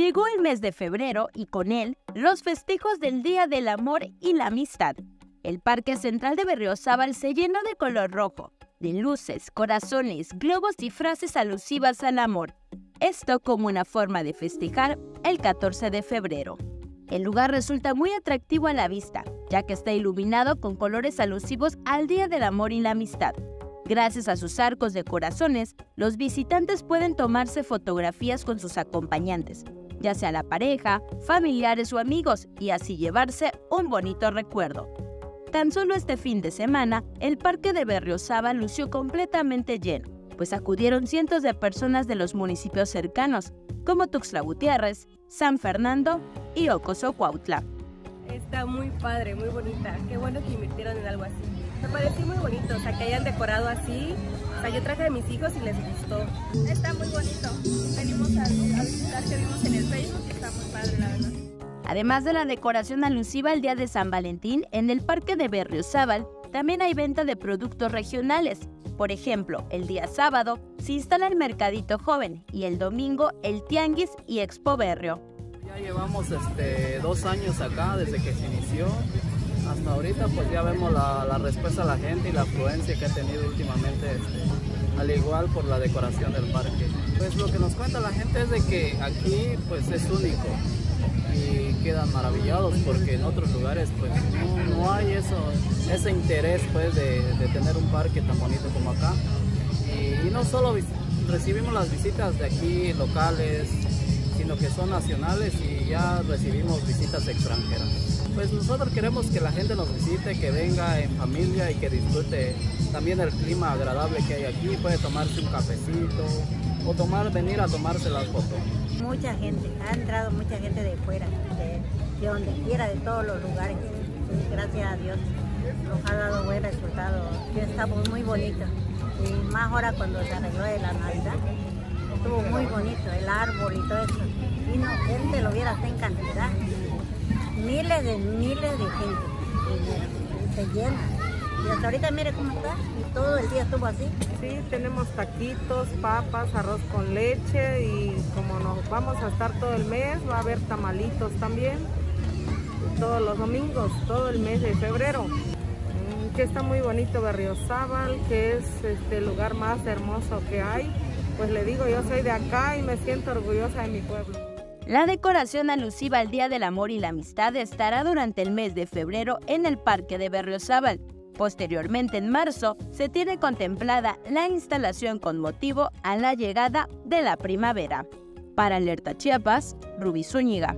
Llegó el mes de febrero y con él los festejos del Día del Amor y la Amistad. El Parque Central de Berriozábal se llenó de color rojo, de luces, corazones, globos y frases alusivas al amor. Esto como una forma de festejar el 14 de febrero. El lugar resulta muy atractivo a la vista, ya que está iluminado con colores alusivos al Día del Amor y la Amistad. Gracias a sus arcos de corazones, los visitantes pueden tomarse fotografías con sus acompañantes, ya sea la pareja, familiares o amigos, y así llevarse un bonito recuerdo. Tan solo este fin de semana, el parque de Berriozábal lució completamente lleno, pues acudieron cientos de personas de los municipios cercanos, como Tuxtla Gutiérrez, San Fernando y Ocoso Cuautla. Está muy padre, muy bonita. Qué bueno que invirtieron en algo así. Me pareció muy bonito, o sea, que hayan decorado así. O sea, yo traje a mis hijos y les gustó. Está muy bonito. Venimos a, a visitar que vimos en el Facebook y está muy padre, la verdad. Además de la decoración alusiva al Día de San Valentín, en el Parque de Berriozábal también hay venta de productos regionales. Por ejemplo, el día sábado se instala el Mercadito Joven y el domingo el Tianguis y Expo Berrio. Ya llevamos este, dos años acá desde que se inició. Hasta ahorita pues ya vemos la, respuesta a la gente y la afluencia que ha tenido últimamente, este, al igual por la decoración del parque. Pues lo que nos cuenta la gente es de que aquí pues es único y quedan maravillados porque en otros lugares pues no, no hay eso, ese interés pues de, de, tener un parque tan bonito como acá. Y no solo recibimos las visitas de aquí locales, sino que son nacionales y ya recibimos visitas extranjeras. Pues nosotros queremos que la gente nos visite, que venga en familia y que disfrute también el clima agradable que hay aquí, puede tomarse un cafecito o tomar, venir a tomarse las fotos. Mucha gente, ha entrado mucha gente de fuera, de, de donde quiera, de todos los lugares. Gracias a Dios nos ha dado buen resultado. Estamos muy bonitos. Y más ahora cuando se arregló de la Navidad, estuvo muy bonito, el árbol y todo eso. Y no, gente lo viera hasta en cantidad. Miles de miles de gente. Se llena. Y hasta ahorita mire cómo está. Y todo el día estuvo así. Sí, tenemos taquitos, papas, arroz con leche y como nos vamos a estar todo el mes, va a haber tamalitos también. Todos los domingos, todo el mes de febrero. Que está muy bonito Berriozábal, que es este, el lugar más hermoso que hay. Pues le digo, yo soy de acá y me siento orgullosa de mi pueblo. La decoración alusiva al Día del Amor y la Amistad estará durante el mes de febrero en el Parque de Berriozábal. Posteriormente, en marzo, se tiene contemplada la instalación con motivo a la llegada de la primavera. Para Alerta Chiapas, Rubí Zúñiga.